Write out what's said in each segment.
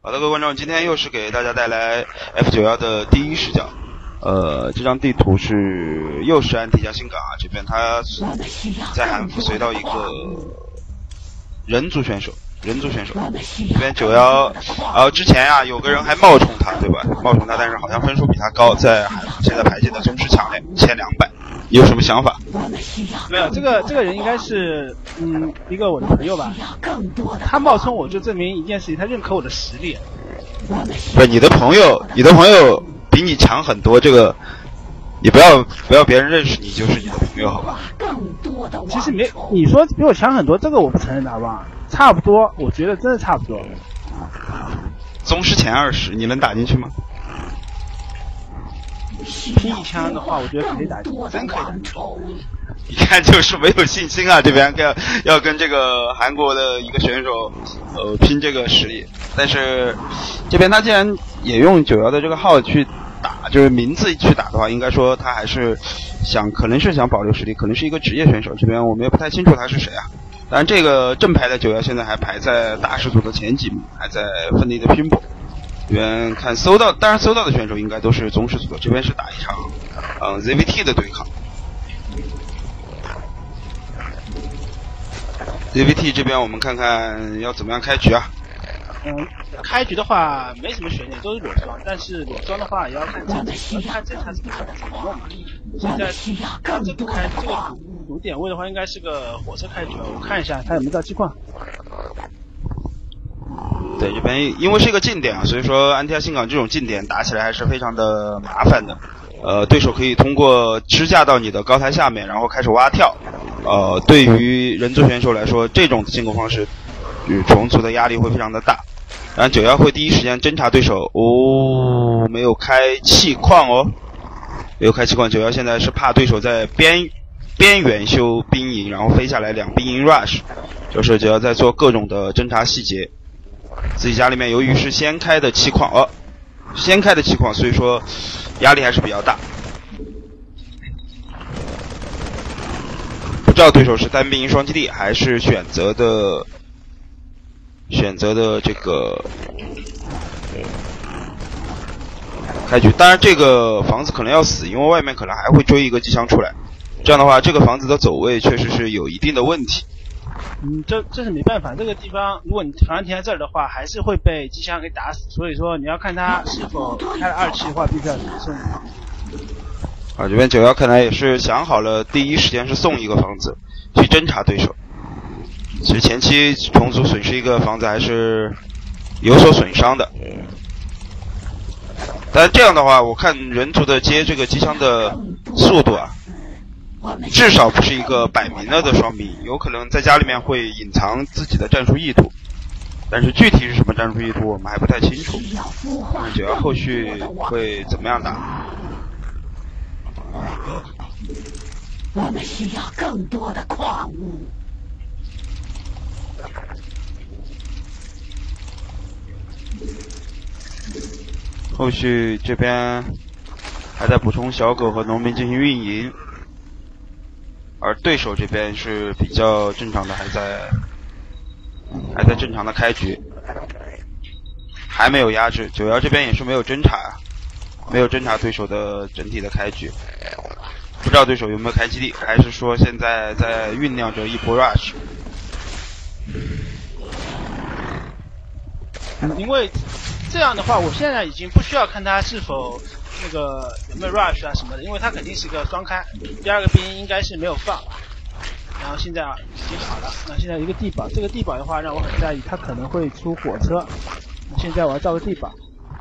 好的，各位观众，今天又是给大家带来 F 九幺的第一视角。呃，这张地图是又是安提加新港啊，这边他在韩服随到一个人族选手，人族选手。这边九幺，呃，之前呀有个人还冒充他，对吧？冒充他，但是好像分数比他高，在韩现在排进的宗师抢嘞，前两百。你有什么想法？没有，这个这个人应该是嗯一个我的朋友吧。他冒充我就证明一件事情，他认可我的实力。不是你的朋友，你的朋友比你强很多，这个你不要不要别人认识你就是你的朋友，好吧？其实没你说比我强很多，这个我不承认的好吧？差不多，我觉得真的差不多。宗师前二十，你能打进去吗？拼一枪的话，我觉得可以打，真可以打。你看，就是没有信心啊！这边要要跟这个韩国的一个选手，呃，拼这个实力。但是这边他既然也用九幺的这个号去打，就是名字去打的话，应该说他还是想，可能是想保留实力，可能是一个职业选手。这边我们也不太清楚他是谁啊。当然，这个正牌的九幺现在还排在大师组的前几名，还在奋力的拼搏。这边看搜到，当然搜到的选手应该都是宗师组的。这边是打一场，嗯，ZVT 的对抗。ZVT 这边我们看看要怎么样开局啊？嗯，开局的话没什么悬念，都是裸装，但是裸装的话也要看正常，看正常怎么用嘛。现在看这不开这个主主点位的话，应该是个火车开局，我看一下他有没有到机矿。对，这边因为是一个近点啊，所以说安提亚新港这种近点打起来还是非常的麻烦的。呃，对手可以通过支架到你的高台下面，然后开始蛙跳。呃，对于人族选手来说，这种进攻方式与虫族的压力会非常的大。然后九幺会第一时间侦查对手。哦，没有开气矿哦，没有开气矿。九幺现在是怕对手在边边缘修兵营，然后飞下来两兵营 rush，就是九幺在做各种的侦查细节。自己家里面由于是先开的气矿，哦，先开的气矿，所以说压力还是比较大。不知道对手是单兵双基地，还是选择的选择的这个开局。当然，这个房子可能要死，因为外面可能还会追一个机枪出来。这样的话，这个房子的走位确实是有一定的问题。嗯，这这是没办法，这个地方如果你防停在这儿的话，还是会被机枪给打死。所以说你要看他是否开了二期的话，必须要胜。啊，这边九幺看来也是想好了，第一时间是送一个房子去侦查对手。其实前期重组损失一个房子还是有所损伤的。但这样的话，我看人族的接这个机枪的速度啊。至少不是一个摆明了的双兵，有可能在家里面会隐藏自己的战术意图，但是具体是什么战术意图我们还不太清楚。九幺后续会怎么样打？我们需要更多的矿物。后续这边还在补充小狗和农民进行运营。而对手这边是比较正常的，还在还在正常的开局，还没有压制。九幺这边也是没有侦查，没有侦查对手的整体的开局，不知道对手有没有开基地，还是说现在在酝酿着一波 rush。因为这样的话，我现在已经不需要看他是否。那个有没有 rush 啊什么的？因为它肯定是个双开，第二个兵应该是没有放。然后现在已经好了，那现在一个地堡，这个地堡的话让我很在意，它可能会出火车。现在我要造个地堡，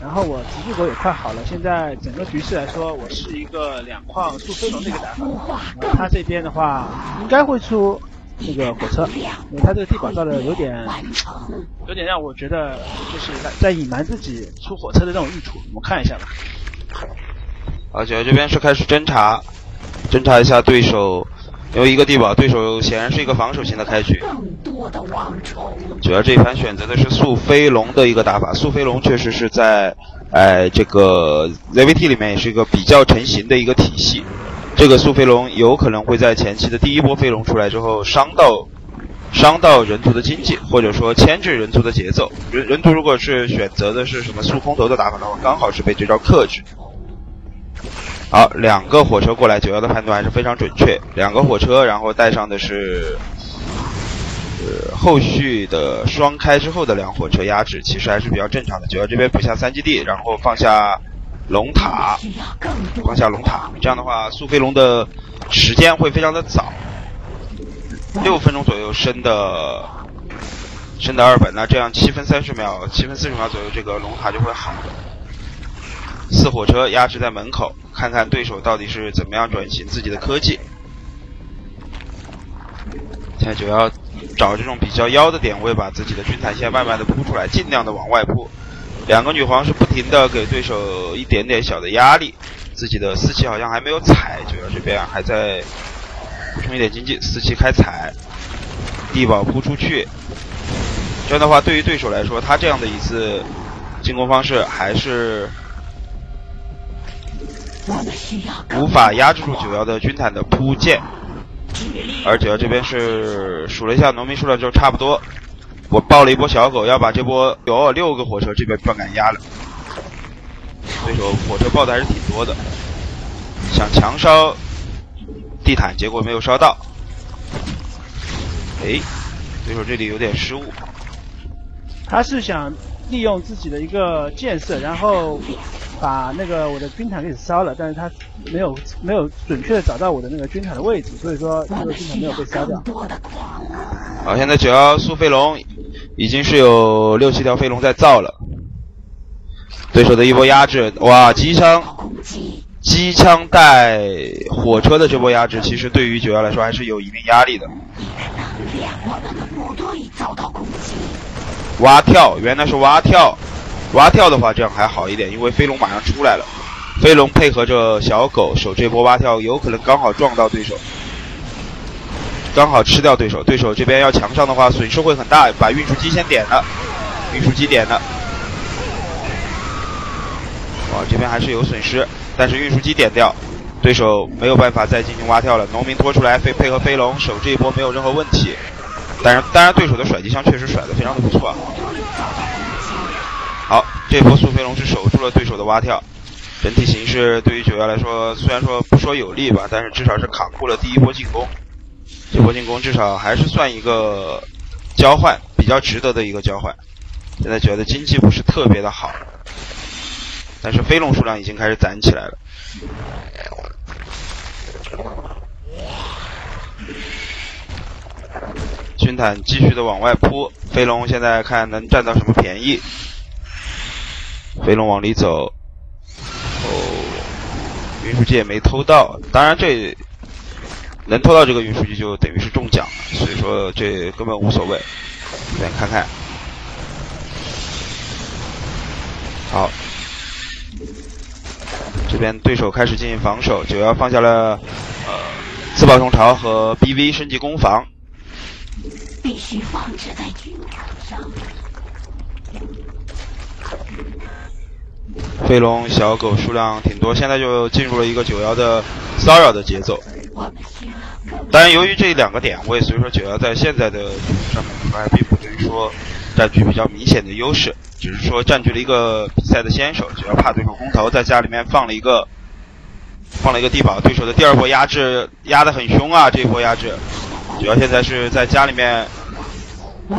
然后我极具国也快好了。现在整个局势来说，我是一个两矿速飞龙的一个打法。他这边的话应该会出那个火车，因为他这个地堡造的有点有点让我觉得就是在在隐瞒自己出火车的这种意图。我们看一下吧。啊，九幺这边是开始侦查，侦查一下对手，因为一个地堡，对手显然是一个防守型的开局。九幺这一盘选择的是速飞龙的一个打法，速飞龙确实是在，哎，这个 ZVT 里面也是一个比较成型的一个体系。这个速飞龙有可能会在前期的第一波飞龙出来之后伤到伤到人族的经济，或者说牵制人族的节奏。人人族如果是选择的是什么速空投的打法的话，刚好是被这招克制。好，两个火车过来，九幺的判断还是非常准确。两个火车，然后带上的是呃后续的双开之后的两火车压制，其实还是比较正常的。九幺这边补下三基地，然后放下龙塔，放下龙塔，这样的话速飞龙的时间会非常的早。六分钟左右升的升的二本，那这样七分三十秒、七分四十秒左右，这个龙塔就会好。四火车压制在门口，看看对手到底是怎么样转型自己的科技。现在九幺找这种比较妖的点位，把自己的军团线慢慢的铺出来，尽量的往外铺。两个女皇是不停的给对手一点点小的压力，自己的四期好像还没有踩，九幺这边还在。补充一点经济，四期开采，地堡铺出去。这样的话，对于对手来说，他这样的一次进攻方式还是无法压制住九幺的军坦的铺建。而九幺这边是数了一下农民数量，就差不多。我抱了一波小狗，要把这波有六个火车这边断杆压了。对手火车爆的还是挺多的，想强烧。地毯结果没有烧到，哎，对手这里有点失误。他是想利用自己的一个建设，然后把那个我的军毯给烧了，但是他没有没有准确的找到我的那个军毯的位置，所以说这个军毯没有被烧掉。好，现在九幺速飞龙已经是有六七条飞龙在造了，对手的一波压制，哇，机枪。机枪带火车的这波压制，其实对于九幺来说还是有一定压力的。蛙跳，原来是蛙跳，蛙跳的话这样还好一点，因为飞龙马上出来了，飞龙配合着小狗守这波蛙跳，有可能刚好撞到对手，刚好吃掉对手。对手这边要强上的话，损失会很大，把运输机先点了，运输机点了，哇，这边还是有损失。但是运输机点掉，对手没有办法再进行蛙跳了。农民拖出来，飞配合飞龙守这一波没有任何问题。但是当然，对手的甩机枪确实甩的非常的不错。好，这波速飞龙是守住了对手的蛙跳。整体形势对于九幺来说，虽然说不说有利吧，但是至少是扛过了第一波进攻。这波进攻至少还是算一个交换，比较值得的一个交换。现在觉得经济不是特别的好。但是飞龙数量已经开始攒起来了，军坦继续的往外扑，飞龙现在看能占到什么便宜。飞龙往里走，哦，运输机也没偷到，当然这能偷到这个运输机就等于是中奖了，所以说这根本无所谓。来看看，这边对手开始进行防守，九幺放下了呃自爆虫巢和 BV 升级攻防。必须放置在军场上。飞龙小狗数量挺多，现在就进入了一个九幺的骚扰的节奏。当然，由于这两个点位，所以说九幺在现在的上面还并不至于说占据比较明显的优势。只是说占据了一个比赛的先手，只要怕对手空投，在家里面放了一个放了一个地堡，对手的第二波压制压得很凶啊！这一波压制，主要现在是在家里面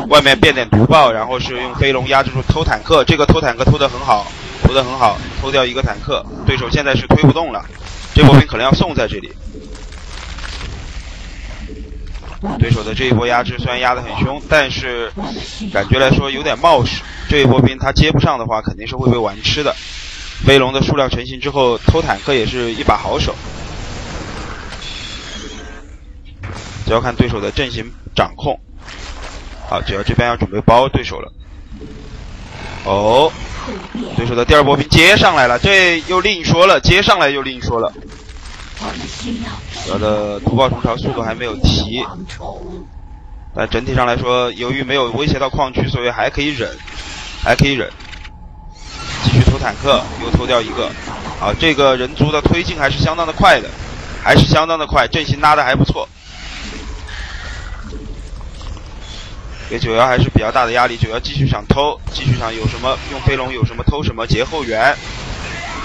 外面变点毒爆，然后是用飞龙压制住偷坦克，这个偷坦克偷得很好，偷得很好，偷掉一个坦克，对手现在是推不动了，这波兵可能要送在这里。对手的这一波压制虽然压得很凶，但是感觉来说有点冒失。这一波兵他接不上的话，肯定是会被玩吃的。飞龙的数量成型之后，偷坦克也是一把好手。只要看对手的阵型掌控。好，只要这边要准备包对手了。哦，对手的第二波兵接上来了，这又另说了，接上来又另说了。我的毒爆虫巢速度还没有提，但整体上来说，由于没有威胁到矿区，所以还可以忍，还可以忍。继续偷坦克，又偷掉一个。好，这个人族的推进还是相当的快的，还是相当的快，阵型拉的还不错。给九幺还是比较大的压力。九幺继续想偷，继续想有什么用飞龙有什么偷什么，截后援，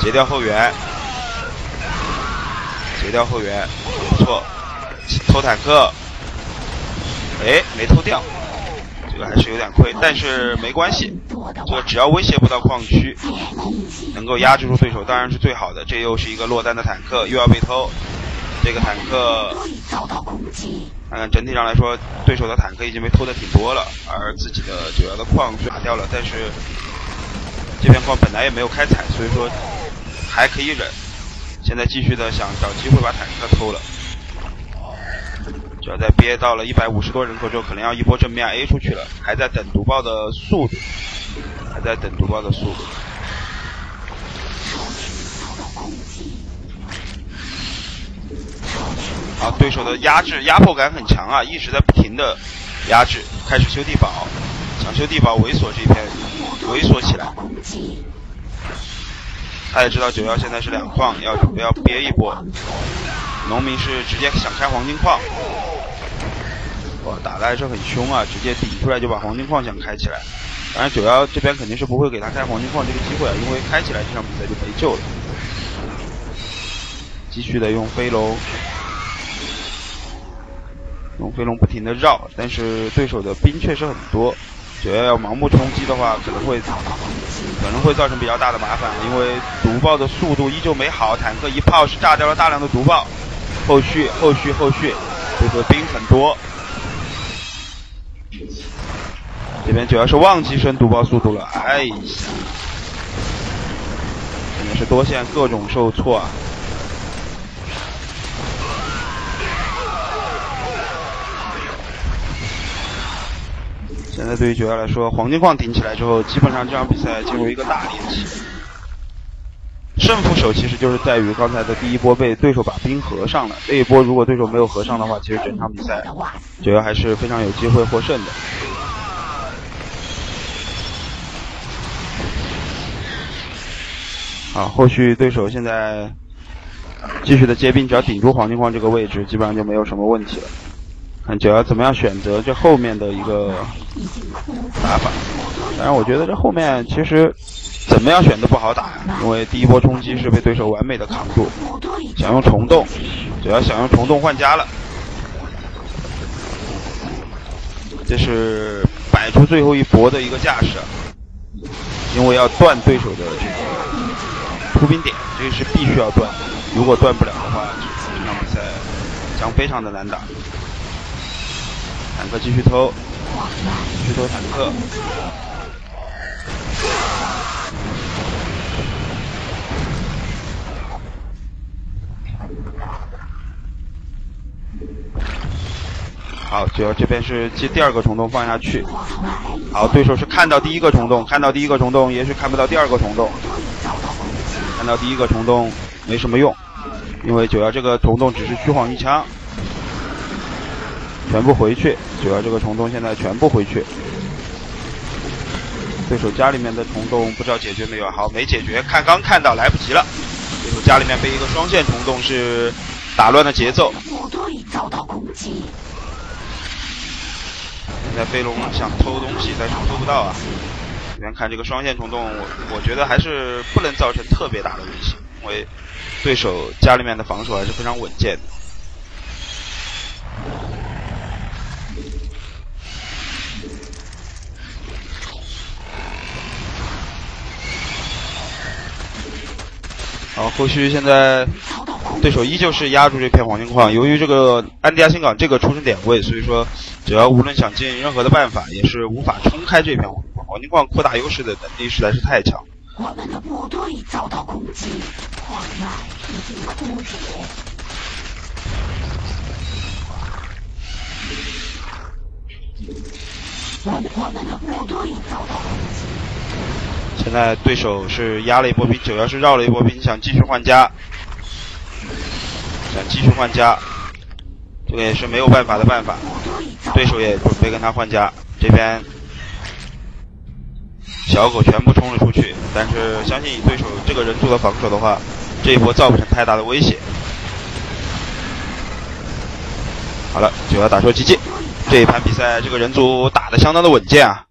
截掉后援，截掉后援，不错，偷坦克，哎，没偷掉，这个还是有点亏，但是没关系，这个只要威胁不到矿区，能够压制住对手当然是最好的。这又是一个落单的坦克，又要被偷。这个坦克，看看整体上来说，对手的坦克已经被偷的挺多了，而自己的九幺的矿打掉了，但是这片矿本来也没有开采，所以说还可以忍。现在继续的想找机会把坦克偷了，只要在憋到了一百五十多人口之后，可能要一波正面 A 出去了，还在等毒爆的速度，还在等毒爆的速度。啊，对手的压制压迫感很强啊，一直在不停的压制，开始修地堡，想修地堡猥琐这一片，猥琐起来。他也知道九幺现在是两矿，要准备要憋一波。农民是直接想开黄金矿，哇，打的还是很凶啊，直接顶出来就把黄金矿想开起来。当然九幺这边肯定是不会给他开黄金矿这个机会啊，因为开起来这场比赛就没救了。继续的用飞龙。用飞龙不停的绕，但是对手的兵确实很多，九幺要盲目冲击的话，可能会可能会造成比较大的麻烦，因为毒爆的速度依旧没好，坦克一炮是炸掉了大量的毒爆，后续后续后续，这个兵很多，这边主要是忘记升毒爆速度了，哎呀，真的是多线各种受挫啊。现在对于九幺来说，黄金矿顶起来之后，基本上这场比赛进入一个大连期。胜负手其实就是在于刚才的第一波被对手把兵合上了，这一波如果对手没有合上的话，其实整场比赛九幺还是非常有机会获胜的。好，后续对手现在继续的接兵，只要顶住黄金矿这个位置，基本上就没有什么问题了。看九幺怎么样选择这后面的一个打法，当然我觉得这后面其实怎么样选都不好打，因为第一波冲击是被对手完美的扛住，想用虫洞，九幺想用虫洞换家了，这是摆出最后一搏的一个架势，因为要断对手的这个出兵点，这个是必须要断，如果断不了的话，这场比赛将非常的难打。坦克继续偷，继续偷坦克。好，九幺这边是接第二个虫洞放下去。好，对手是看到第一个虫洞，看到第一个虫洞，也许看不到第二个虫洞。看到第一个虫洞没什么用，因为九幺这个虫洞只是虚晃一枪。全部回去，主要这个虫洞现在全部回去。对手家里面的虫洞不知道解决没有？好，没解决，看刚看到来不及了。对手家里面被一个双线虫洞是打乱了节奏。部队遭到攻击。现在飞龙想偷东西，但是偷不到啊。这边看这个双线虫洞，我我觉得还是不能造成特别大的威胁，因为对手家里面的防守还是非常稳健的。然，后后续现在对手依旧是压住这片黄金矿。由于这个安迪亚新港这个出生点位，所以说只要无论想尽任何的办法，也是无法冲开这片黄金矿。黄金矿扩大优势的能力实在是太强。我们的部队遭到攻击，矿脉已经枯竭。我们的部队遭到攻击。现在对手是压了一波兵，九幺是绕了一波兵，想继续换家，想继续换家，这个也是没有办法的办法。对手也准备跟他换家，这边小狗全部冲了出去，但是相信以对手这个人数的防守的话，这一波造不成太大的威胁。好了，九幺打出奇迹。这一盘比赛这个人族打得相当的稳健啊。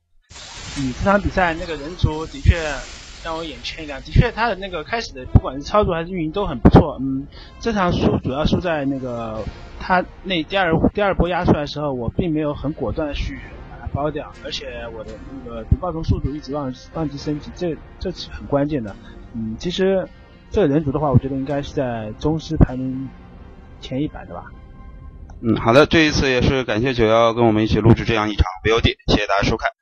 嗯，这场比赛那个人族的确让我眼前一亮，的确他的那个开始的不管是操作还是运营都很不错。嗯，这场输主要输在那个他那第二第二波压出来的时候，我并没有很果断的去把它包掉，而且我的那个毒爆虫速度一直忘忘记升级，这这是很关键的。嗯，其实这个人族的话，我觉得应该是在宗师排名前一百的吧。嗯，好的，这一次也是感谢九幺跟我们一起录制这样一场 VOD，谢谢大家收看。